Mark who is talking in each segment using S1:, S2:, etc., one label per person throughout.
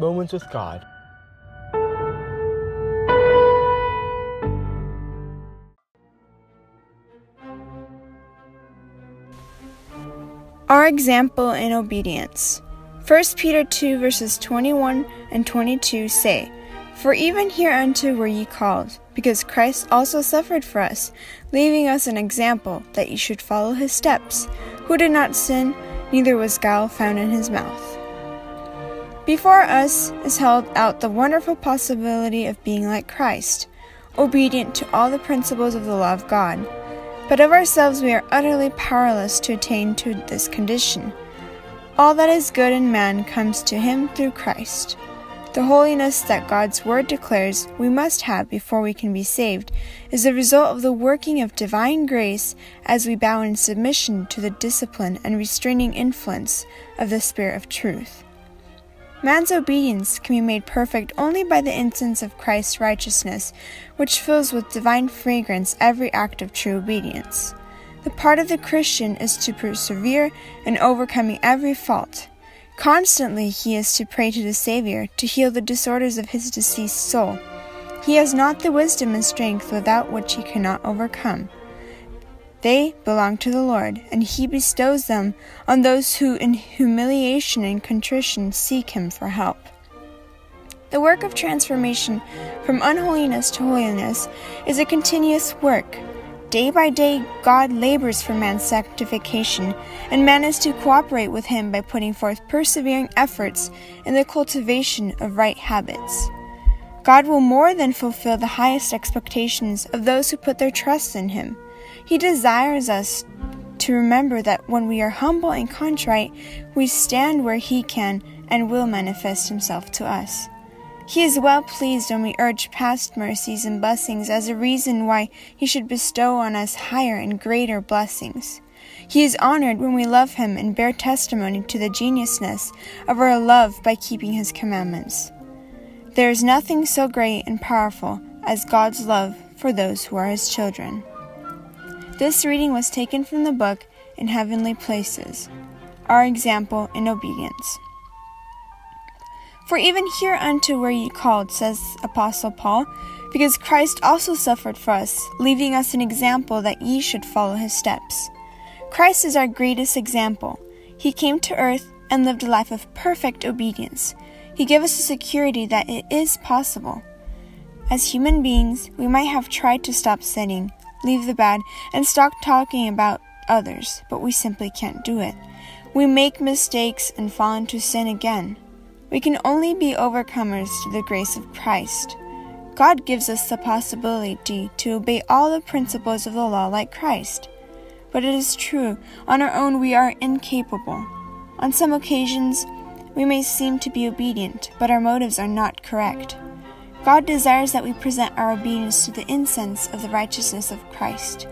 S1: moments with God.
S2: Our example in obedience. 1 Peter 2 verses 21 and 22 say, For even hereunto were ye called, because Christ also suffered for us, leaving us an example that ye should follow his steps, who did not sin, neither was guile found in his mouth. Before us is held out the wonderful possibility of being like Christ, obedient to all the principles of the law of God. But of ourselves we are utterly powerless to attain to this condition. All that is good in man comes to him through Christ. The holiness that God's Word declares we must have before we can be saved is the result of the working of divine grace as we bow in submission to the discipline and restraining influence of the Spirit of truth. Man's obedience can be made perfect only by the incense of Christ's righteousness, which fills with divine fragrance every act of true obedience. The part of the Christian is to persevere in overcoming every fault Constantly he is to pray to the Savior to heal the disorders of his deceased soul. He has not the wisdom and strength without which he cannot overcome. They belong to the Lord, and he bestows them on those who in humiliation and contrition seek him for help. The work of transformation from unholiness to holiness is a continuous work Day by day, God labors for man's sanctification, and man is to cooperate with him by putting forth persevering efforts in the cultivation of right habits. God will more than fulfill the highest expectations of those who put their trust in him. He desires us to remember that when we are humble and contrite, we stand where he can and will manifest himself to us. He is well pleased when we urge past mercies and blessings as a reason why He should bestow on us higher and greater blessings. He is honored when we love Him and bear testimony to the genuineness of our love by keeping His commandments. There is nothing so great and powerful as God's love for those who are His children. This reading was taken from the book In Heavenly Places Our Example in Obedience. For even hereunto were ye called, says Apostle Paul, because Christ also suffered for us, leaving us an example that ye should follow his steps. Christ is our greatest example. He came to earth and lived a life of perfect obedience. He gave us a security that it is possible. As human beings, we might have tried to stop sinning, leave the bad, and stop talking about others, but we simply can't do it. We make mistakes and fall into sin again. We can only be overcomers through the grace of Christ. God gives us the possibility to obey all the principles of the law like Christ. But it is true, on our own we are incapable. On some occasions, we may seem to be obedient, but our motives are not correct. God desires that we present our obedience to the incense of the righteousness of Christ,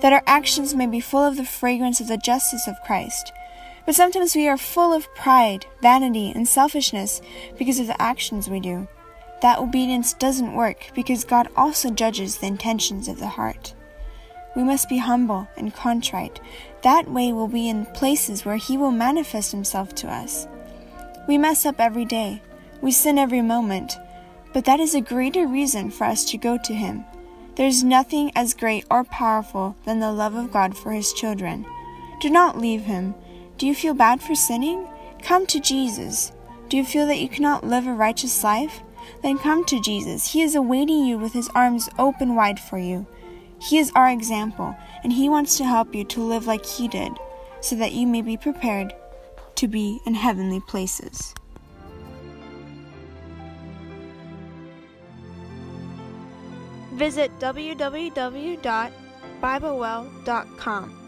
S2: that our actions may be full of the fragrance of the justice of Christ, but sometimes we are full of pride, vanity, and selfishness because of the actions we do. That obedience doesn't work because God also judges the intentions of the heart. We must be humble and contrite. That way we'll be in places where He will manifest Himself to us. We mess up every day. We sin every moment. But that is a greater reason for us to go to Him. There is nothing as great or powerful than the love of God for His children. Do not leave Him. Do you feel bad for sinning? Come to Jesus. Do you feel that you cannot live a righteous life? Then come to Jesus. He is awaiting you with his arms open wide for you. He is our example, and he wants to help you to live like he did, so that you may be prepared to be in heavenly places. Visit www.biblewell.com